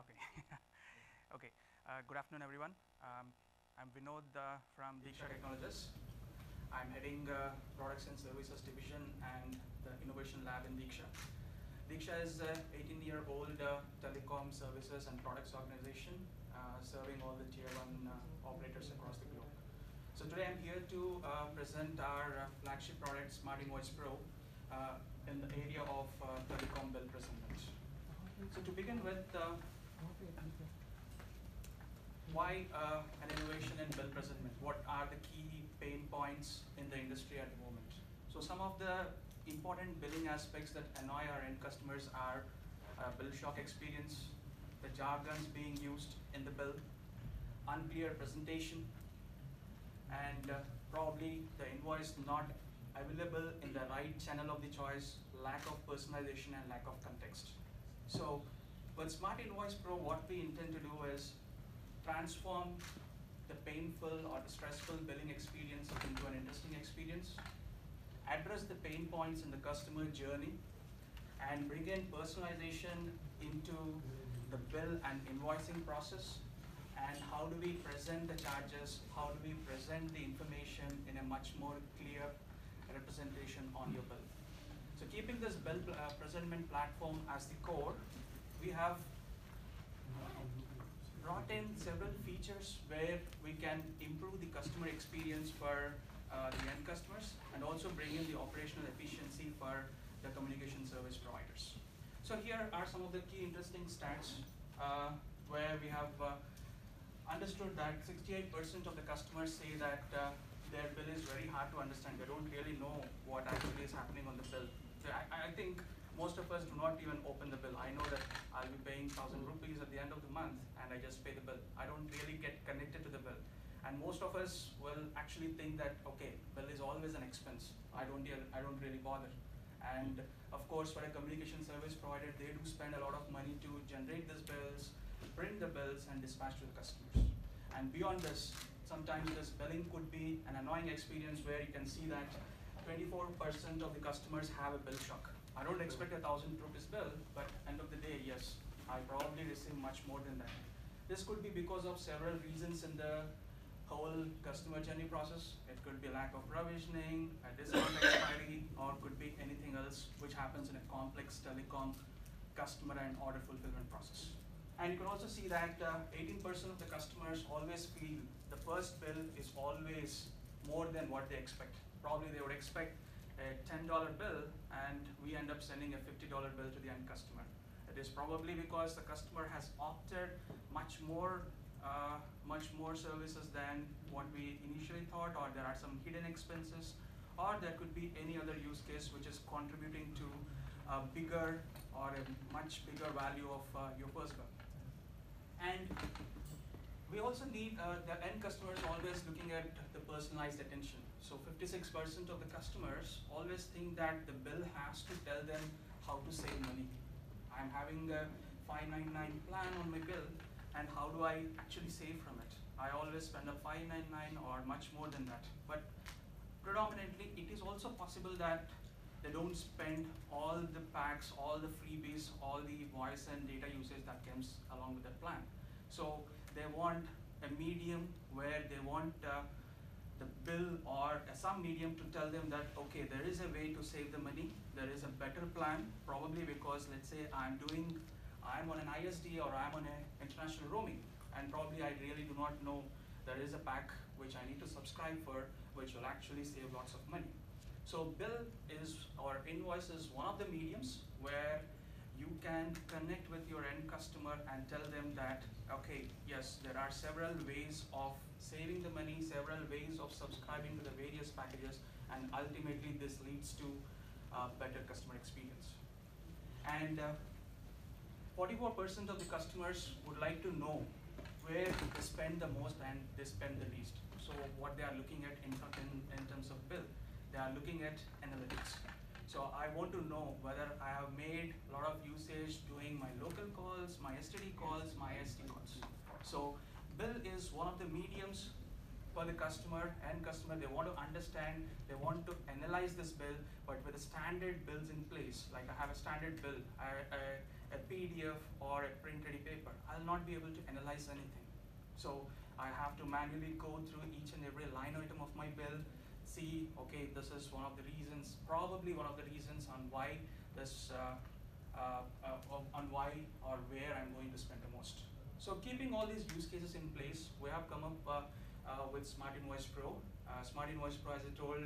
okay. okay. Uh, good afternoon, everyone. Um, I'm Vinod uh, from Diksha Technologies. I'm heading uh, Products and Services Division and the Innovation Lab in Diksha. Diksha is an 18-year-old uh, telecom services and products organization uh, serving all the tier one uh, operators across the globe. So today I'm here to present our flagship product, Smart Invoice Pro, in the area of telecom bill presentment. So to begin with, why uh, an innovation in bill presentment? What are the key pain points in the industry at the moment? So some of the important billing aspects that annoy our end customers are uh, bill shock experience, the jargons being used in the bill, unclear presentation, and uh, probably the invoice not available in the right channel of the choice, lack of personalization and lack of context. So with Smart Invoice Pro, what we intend to do is transform the painful or the stressful billing experience into an interesting experience, address the pain points in the customer journey, and bring in personalization into the bill and invoicing process, and how do we present the charges, how do we present the information in a much more clear representation on your bill. So keeping this bill uh, presentment platform as the core, we have brought in several features where we can improve the customer experience for uh, the end customers and also bring in the operational efficiency for the communication service providers. So here are some of the key interesting stats uh, where we have uh, understood that 68% of the customers say that uh, their bill is very hard to understand. They don't really know what actually is happening on the bill. So I, I think most of us do not even open the bill. I know that I'll be paying 1000 rupees at the end of the month and I just pay the bill. I don't really get connected to the bill. And most of us will actually think that, okay, bill is always an expense. I don't, I don't really bother. And of course, for a communication service provider, they do spend a lot of money to generate these bills, print the bills, and dispatch to the customers. And beyond this, sometimes this billing could be an annoying experience where you can see that 24% of the customers have a bill shock. I don't expect a thousand rupees bill, but end of the day, yes, I probably receive much more than that. This could be because of several reasons in the whole customer journey process. It could be lack of provisioning, a discount expiry, or could be anything else which happens in a complex telecom customer and order fulfillment process. And you can also see that 18% uh, of the customers always feel the first bill is always more than what they expect. Probably they would expect a $10 bill and we end up sending a $50 bill to the end customer. It is probably because the customer has opted much more uh, much more services than what we initially thought or there are some hidden expenses or there could be any other use case which is contributing to a bigger or a much bigger value of uh, your first bill. And we also need uh, the end customers always looking at the personalized attention. So 56% of the customers always think that the bill has to tell them how to save money. I'm having a 599 plan on my bill, and how do I actually save from it? I always spend a 599 or much more than that. But predominantly, it is also possible that they don't spend all the packs, all the freebies, all the voice and data usage that comes along with the plan. So they want a medium where they want uh, the bill or some medium to tell them that, okay, there is a way to save the money, there is a better plan, probably because let's say I'm doing, I'm on an ISD or I'm on an international roaming, and probably I really do not know there is a pack which I need to subscribe for, which will actually save lots of money. So bill is, or invoice is one of the mediums where you can connect with your end customer and tell them that, okay, yes, there are several ways of saving the money, several ways of subscribing to the various packages, and ultimately this leads to a better customer experience. And 44% uh, of the customers would like to know where they spend the most and they spend the least. So what they are looking at in, in, in terms of bill, they are looking at analytics. So I want to know whether I have made a lot of usage doing my local calls, my STD calls, my ISD calls. So bill is one of the mediums for the customer and customer. They want to understand, they want to analyze this bill, but with the standard bills in place, like I have a standard bill, a PDF or a print ready paper, I'll not be able to analyze anything. So I have to manually go through each and every line item of my bill, see, okay, this is one of the reasons, probably one of the reasons on why this, uh, uh, uh, on why or where I'm going to spend the most. So keeping all these use cases in place, we have come up uh, uh, with Smart Invoice Pro. Uh, Smart Invoice Pro, as I told,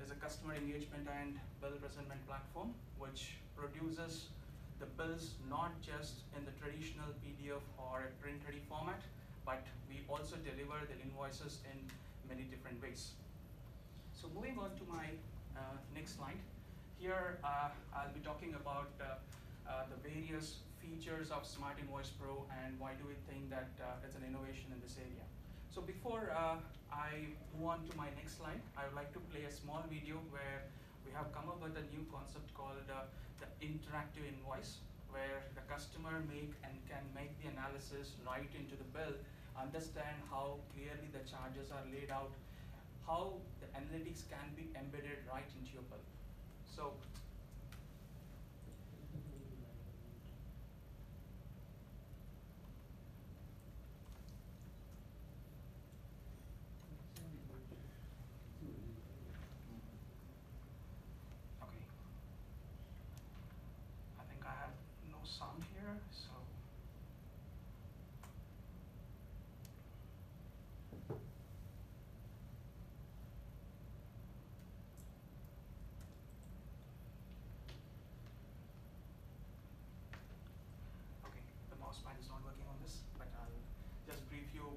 is a customer engagement and bill presentment platform which produces the bills not just in the traditional PDF or print ready format, but we also deliver the invoices in many different ways. So moving on to my uh, next slide. Here uh, I'll be talking about uh, uh the various features of Smart Invoice Pro and why do we think that uh, it's an innovation in this area. So before uh, I move on to my next slide, I would like to play a small video where we have come up with a new concept called the interactive invoice where the customer make and can make the analysis right into the bill, understand how clearly the charges are laid out, how the analytics can be embedded right into your bill. So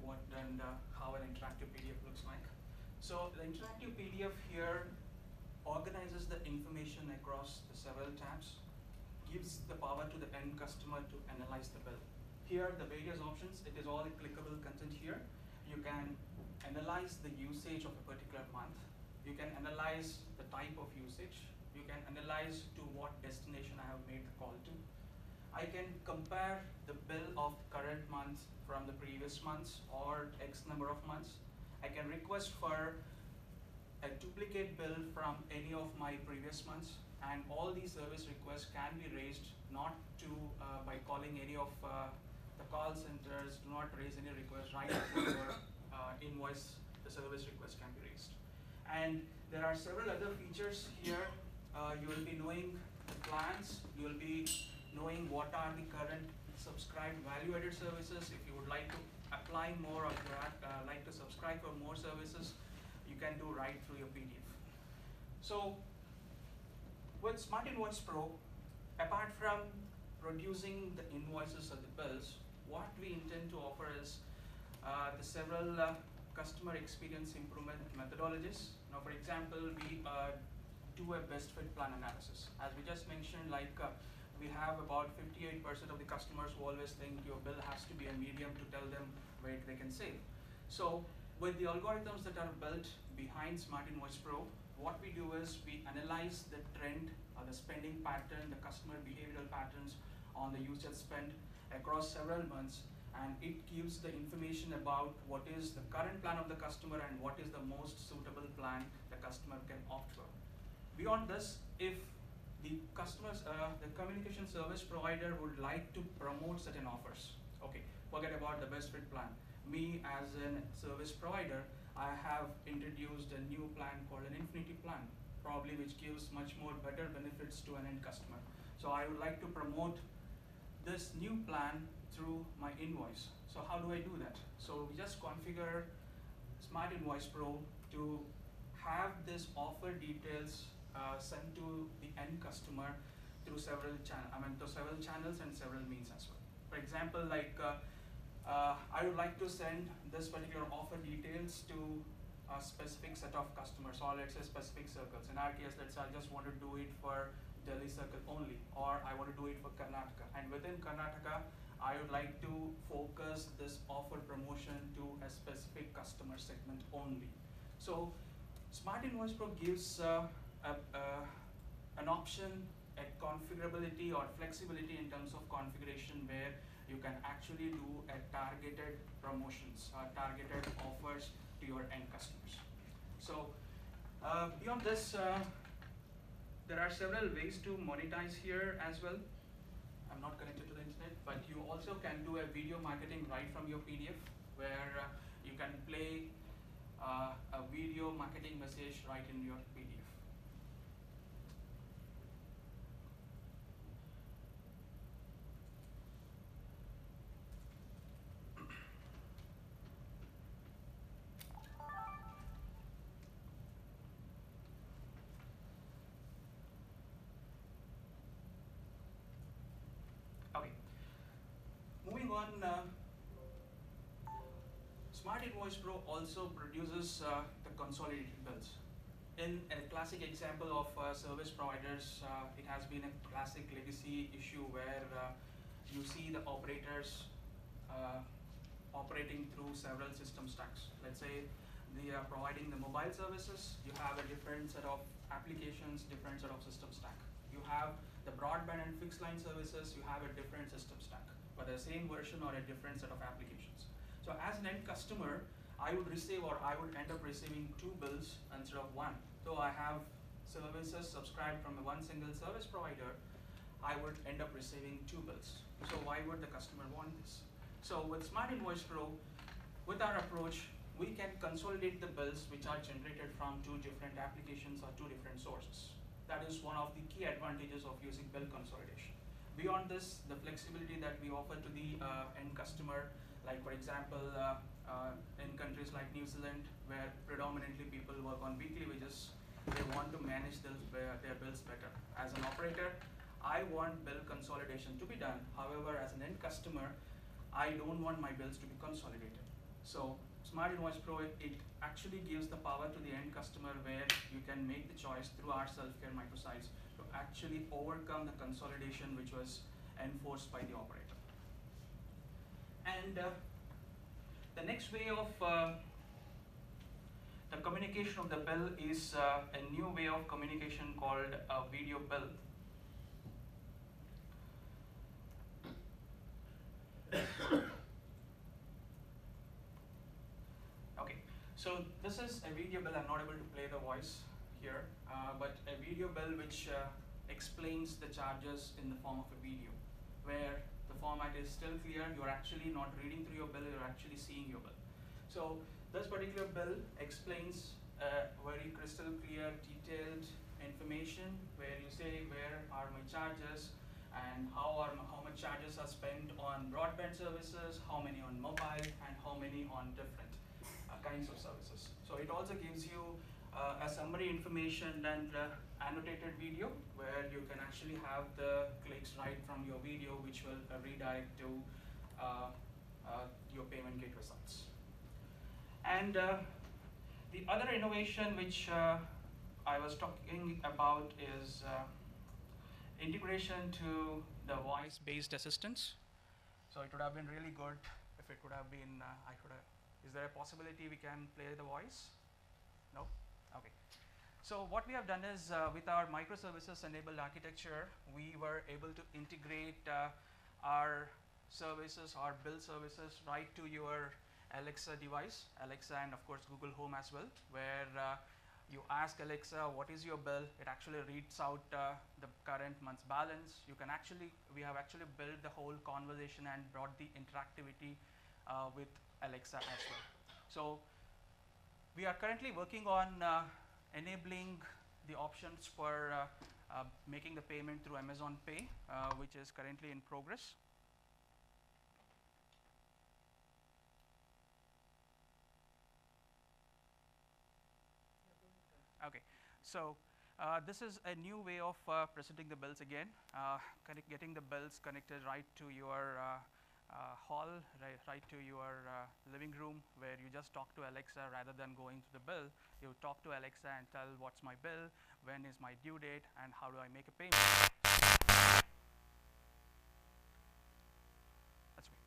and uh, how an interactive PDF looks like. So the interactive PDF here organizes the information across the several tabs, gives the power to the end customer to analyze the bill. Here, the various options, it is all clickable content here. You can analyze the usage of a particular month. You can analyze the type of usage. You can analyze to what destination I have made the call to. I can compare the bill of current month from the previous months or X number of months. I can request for a duplicate bill from any of my previous months and all these service requests can be raised not to uh, by calling any of uh, the call centers, do not raise any request right after uh, invoice, the service request can be raised. And there are several other features here. Uh, you will be knowing the plans, you will be knowing what are the current subscribed value-added services. If you would like to apply more or uh, like to subscribe for more services, you can do right through your PDF. So with Smart Invoice Pro, apart from producing the invoices or the bills, what we intend to offer is uh, the several uh, customer experience improvement methodologies. Now, for example, we uh, do a best fit plan analysis. As we just mentioned, like uh, we have about 58% of the customers who always think your bill has to be a medium to tell them where they can save. So with the algorithms that are built behind Smart Invoice Pro, what we do is we analyze the trend, the spending pattern, the customer behavioral patterns on the usage spend across several months and it gives the information about what is the current plan of the customer and what is the most suitable plan the customer can opt for. Beyond this, if the customers, uh, the communication service provider would like to promote certain offers. Okay, forget about the best fit plan. Me as a service provider, I have introduced a new plan called an infinity plan, probably which gives much more better benefits to an end customer. So I would like to promote this new plan through my invoice. So how do I do that? So we just configure Smart Invoice Pro to have this offer details uh, sent to the end customer through several channel, I mean, through several channels and several means as well. For example, like uh, uh, I would like to send this particular offer details to a specific set of customers, or let's say specific circles. In our case, let's say I just want to do it for Delhi circle only, or I want to do it for Karnataka. And within Karnataka, I would like to focus this offer promotion to a specific customer segment only. So Smart Invoice Pro gives uh, a, an option, a configurability or flexibility in terms of configuration where you can actually do a targeted promotions, uh, targeted offers to your end customers. So uh, beyond this, uh, there are several ways to monetize here as well. I'm not connected to the internet, but you also can do a video marketing right from your PDF where uh, you can play uh, a video marketing message right in your PDF. Okay. Moving on, uh, Smart Invoice Pro also produces uh, the consolidated bills. In a classic example of uh, service providers, uh, it has been a classic legacy issue where uh, you see the operators uh, operating through several system stacks. Let's say they are providing the mobile services, you have a different set of applications, different set of system stack. You have the broadband and fixed line services, you have a different system stack, whether same version or a different set of applications. So as an end customer, I would receive or I would end up receiving two bills instead of one. So I have services subscribed from one single service provider, I would end up receiving two bills. So why would the customer want this? So with Smart Invoice Pro, with our approach, we can consolidate the bills which are generated from two different applications or two different sources. That is one of the key advantages of using bill consolidation. Beyond this, the flexibility that we offer to the uh, end customer, like for example, uh, uh, in countries like New Zealand, where predominantly people work on weekly wages, they want to manage their, their bills better. As an operator, I want bill consolidation to be done. However, as an end customer, I don't want my bills to be consolidated. So Smart Invoice Pro, it, actually gives the power to the end customer where you can make the choice through our self-care microsites actually overcome the consolidation which was enforced by the operator. And uh, the next way of uh, the communication of the bill is uh, a new way of communication called a video bill. okay, so this is a video bill. I'm not able to play the voice here, uh, but a video bill which uh, explains the charges in the form of a video, where the format is still clear. You're actually not reading through your bill. You're actually seeing your bill. So this particular bill explains uh, very crystal clear, detailed information where you say where are my charges and how are how much charges are spent on broadband services, how many on mobile, and how many on different uh, kinds of services. So it also gives you a summary information and uh, annotated video where you can actually have the clicks right from your video which will uh, redirect to uh, uh, your payment gate results. And uh, the other innovation which uh, I was talking about is uh, integration to the voice-based assistants. So it would have been really good if it could have been, uh, I could have, is there a possibility we can play the voice? No? Okay. So what we have done is uh, with our microservices enabled architecture, we were able to integrate uh, our services, our bill services right to your Alexa device, Alexa and of course Google Home as well, where uh, you ask Alexa what is your bill, it actually reads out uh, the current month's balance. You can actually, we have actually built the whole conversation and brought the interactivity uh, with Alexa as well. So we are currently working on uh, enabling the options for uh, uh, making the payment through Amazon Pay, which is currently in progress. Okay, so uh, this is a new way of uh, presenting the bills again, uh, getting the bills connected right to your uh, hall, right, right to your uh, living room, where you just talk to Alexa rather than going to the bill. You talk to Alexa and tell what's my bill, when is my due date, and how do I make a payment. That's me.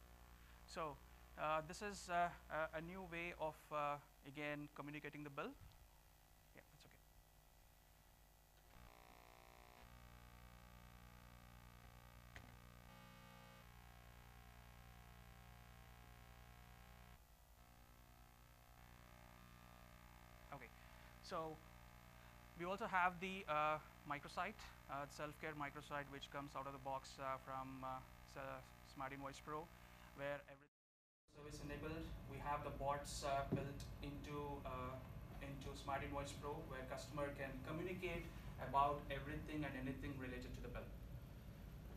So uh, this is uh, a, a new way of uh, again communicating the bill. So we also have the uh, microsite, uh, self-care microsite, which comes out of the box uh, from uh, Smart Invoice Pro, where every service enabled. We have the bots uh, built into uh, into Smart Invoice Pro, where customer can communicate about everything and anything related to the bill.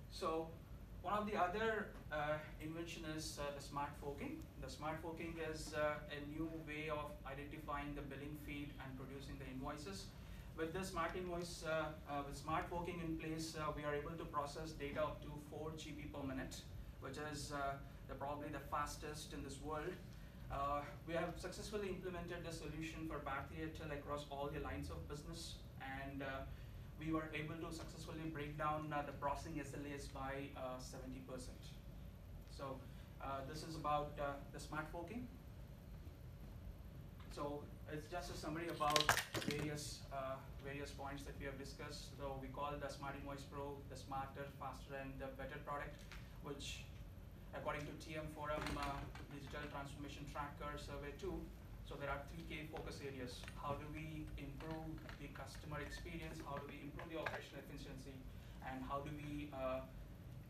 So one of the other uh, invention is uh, the smart forking. The smart forking is uh, a new way of identifying the billing feed and producing the invoices. With the smart invoice, uh, uh, with smart forking in place, uh, we are able to process data up to 4 GB per minute, which is the, probably the fastest in this world. we have successfully implemented the solution for Bharti Airtel across all the lines of business and we were able to successfully break down uh, the processing SLAs by 70%. Uh, so uh, this is about the smart forking. So it's just a summary about various various points that we have discussed. So we call the Smart Invoice Pro the smarter, faster, and the better product, which according to TM Forum uh, Digital Transformation Tracker Survey 2, so there are three key focus areas. How do we improve the customer experience? How do we improve the operational efficiency? And how do we uh,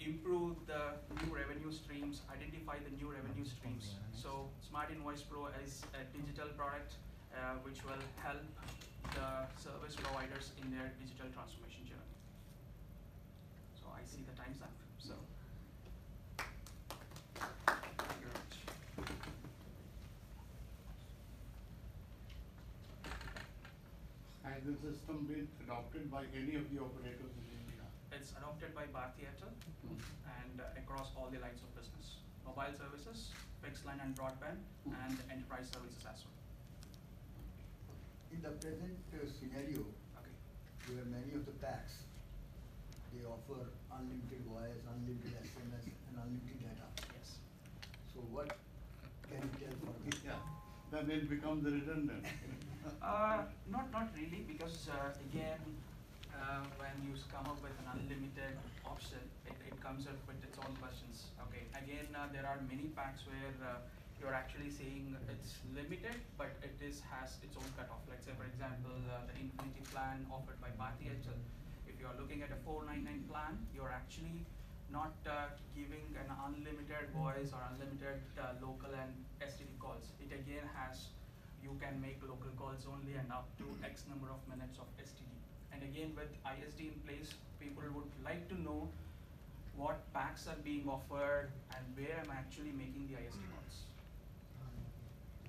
improve the new revenue streams, identify the new revenue streams? So Smart Invoice Pro is a digital product uh, which will help the service providers in their digital transformation journey. So I see the time's up. So. Has the system been adopted by any of the operators in India? It's adopted by Bharti Airtel mm. and uh, across all the lines of business. Mobile services, fixed line and broadband, mm. and enterprise services as well. In the present uh, scenario, okay. where many of the packs, they offer unlimited voice, unlimited SMS, and unlimited data. Yes. So what can you tell for me? Yeah, then it becomes redundant. Uh, not not really because uh, again uh, when you come up with an unlimited option it, it comes up with its own questions okay? Again uh, there are many packs where uh, you're actually saying it's limited but it is has its own cutoff. Let's say for example the infinity plan offered by Bharti Airtel. If you're looking at a 499 plan you're actually not giving an unlimited voice or unlimited local and STD calls. It again has you can make local calls only and up to X number of minutes of STD. And again, with ISD in place, people would like to know what packs are being offered and where I'm actually making the ISD calls.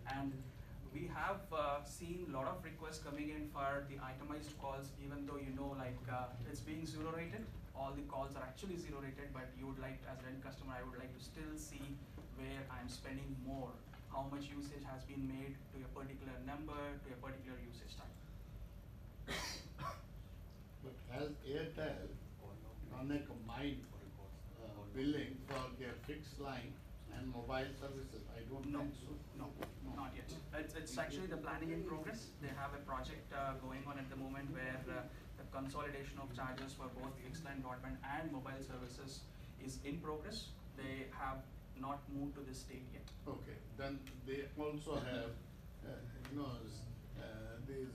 And we have uh, seen a lot of requests coming in for the itemized calls, even though you know like uh, it's being zero rated. All the calls are actually zero rated, but you would like, as an end customer, I would like to still see where I'm spending more how much usage has been made to a particular number, to a particular usage type. but has Airtel on a combined uh, billing for their fixed line and mobile services? I don't no, think so. No, no, not yet. It's, it's actually the planning in progress. They have a project uh, going on at the moment where uh, the consolidation of charges for both fixed line broadband and mobile services is in progress. They have not moved to this state yet. Okay, then they also have, uh, you know, uh, these